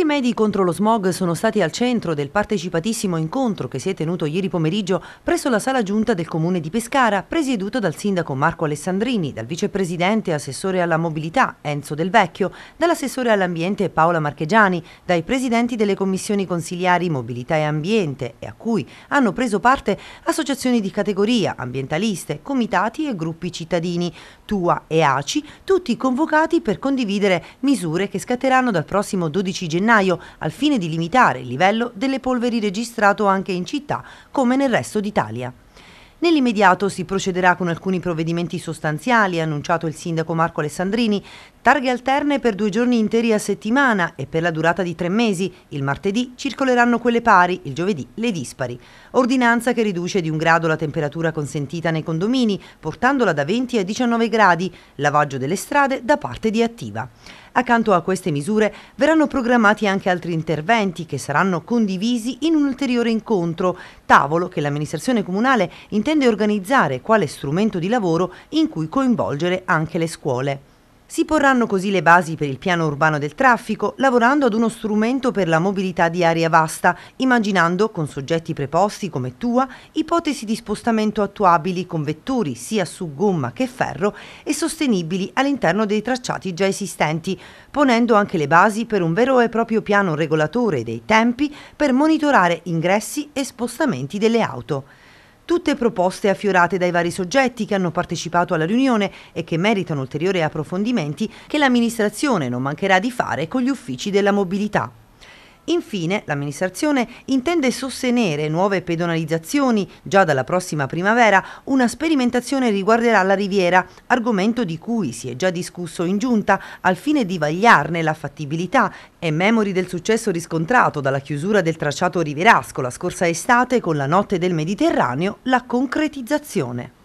rimedi contro lo smog sono stati al centro del partecipatissimo incontro che si è tenuto ieri pomeriggio presso la sala giunta del comune di Pescara, presieduto dal sindaco Marco Alessandrini, dal vicepresidente e assessore alla mobilità Enzo Del Vecchio, dall'assessore all'ambiente Paola Marchegiani, dai presidenti delle commissioni consiliari mobilità e ambiente e a cui hanno preso parte associazioni di categoria, ambientaliste, comitati e gruppi cittadini, TUA e ACI, tutti convocati per condividere misure che scatteranno dal prossimo 12 gennaio gennaio al fine di limitare il livello delle polveri registrato anche in città come nel resto d'Italia. Nell'immediato si procederà con alcuni provvedimenti sostanziali, ha annunciato il sindaco Marco Alessandrini, targhe alterne per due giorni interi a settimana e per la durata di tre mesi. Il martedì circoleranno quelle pari, il giovedì le dispari. Ordinanza che riduce di un grado la temperatura consentita nei condomini, portandola da 20 a 19 gradi, lavaggio delle strade da parte di Attiva. Accanto a queste misure verranno programmati anche altri interventi che saranno condivisi in un ulteriore incontro, tavolo che l'amministrazione comunale intende organizzare quale strumento di lavoro in cui coinvolgere anche le scuole. Si porranno così le basi per il piano urbano del traffico, lavorando ad uno strumento per la mobilità di area vasta, immaginando, con soggetti preposti come TUA, ipotesi di spostamento attuabili con vettori sia su gomma che ferro e sostenibili all'interno dei tracciati già esistenti, ponendo anche le basi per un vero e proprio piano regolatore dei tempi per monitorare ingressi e spostamenti delle auto. Tutte proposte affiorate dai vari soggetti che hanno partecipato alla riunione e che meritano ulteriori approfondimenti che l'amministrazione non mancherà di fare con gli uffici della mobilità. Infine, l'amministrazione intende sostenere nuove pedonalizzazioni. Già dalla prossima primavera una sperimentazione riguarderà la riviera, argomento di cui si è già discusso in giunta al fine di vagliarne la fattibilità e memori del successo riscontrato dalla chiusura del tracciato rivierasco la scorsa estate con la notte del Mediterraneo, la concretizzazione.